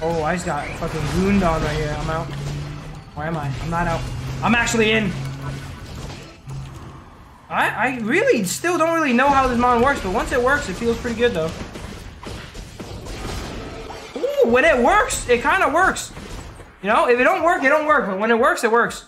Oh, I just got fucking wound on right here. I'm out. Where am I? I'm not out. I'm actually in. I, I really still don't really know how this mod works, but once it works, it feels pretty good though. Ooh, when it works, it kind of works. You know, if it don't work, it don't work, but when it works, it works.